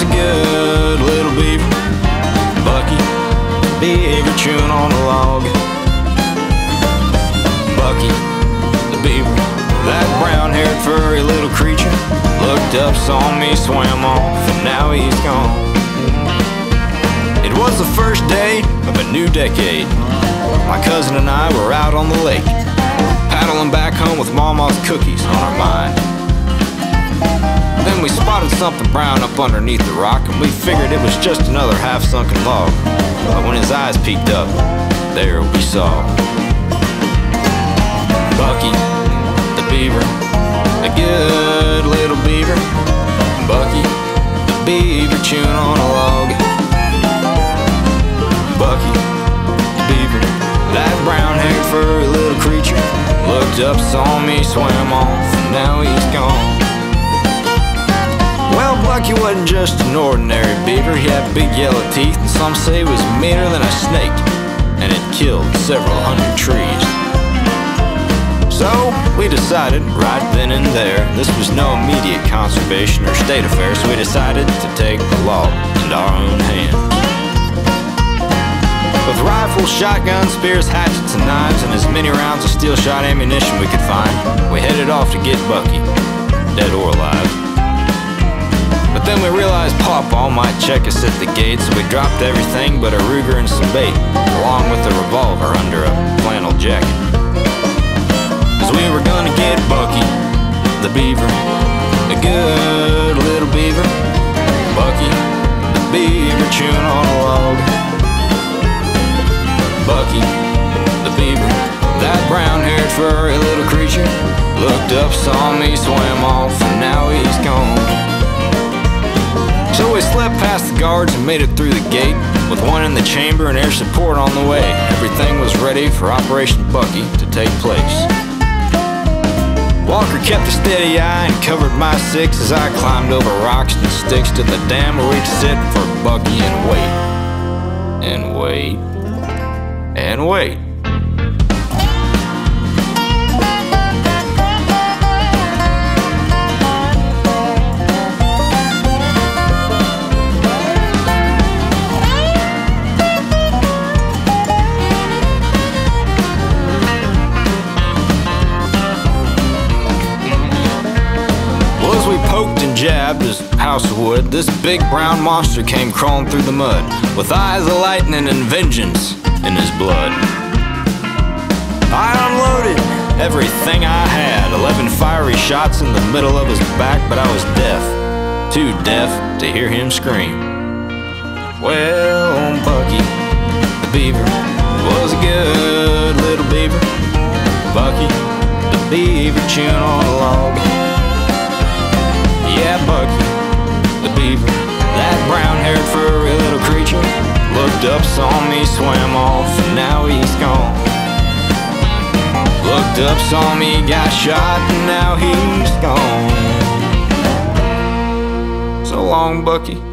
was a good little beaver. Bucky, beaver chewing on a log. Bucky, the beaver, that brown haired furry little creature, looked up, saw me, swam off, and now he's gone. It was the first day of a new decade. My cousin and I were out on the lake, paddling back home with Mama's cookies on our mind. We spotted something brown up underneath the rock, and we figured it was just another half sunken log. But when his eyes peeked up, there we saw Bucky, the beaver, a good little beaver. Bucky, the beaver chewing on a log. Bucky, the beaver, that brown haired furry little creature, looked up, saw me, swam off, and now he's gone. Bucky wasn't just an ordinary beaver. He had big yellow teeth, and some say he was meaner than a snake, and it killed several hundred trees. So we decided right then and there, this was no immediate conservation or state affair, so we decided to take the law into our own hands. With rifles, shotguns, spears, hatchets, and knives, and as many rounds of steel shot ammunition we could find, we headed off to get Bucky, dead or alive. But then we realized Pawpaw might check us at the gate, so we dropped everything but a Ruger and some bait, along with a revolver under a flannel jacket. Cause we were gonna get Bucky, the beaver, a good little beaver. Bucky, the beaver chewing on a log. Bucky, the beaver, that brown haired furry little creature, looked up, saw me, swam off, and now he's gone. Slept past the guards and made it through the gate with one in the chamber and air support on the way. Everything was ready for Operation Bucky to take place. Walker kept a steady eye and covered my six as I climbed over rocks and sticks to the dam where we'd sit for Bucky and wait. And wait. And wait. We poked and jabbed his house of wood, this big brown monster came crawling through the mud, with eyes of lightning and vengeance in his blood. I unloaded everything I had, 11 fiery shots in the middle of his back, but I was deaf, too deaf to hear him scream. Well, Bucky, the beaver, was a good little beaver. Bucky, the beaver chewing on a log. Yeah, Bucky, the beaver, that brown-haired furry little creature, looked up, saw me, swam off, and now he's gone. Looked up, saw me, got shot, and now he's gone. So long, Bucky.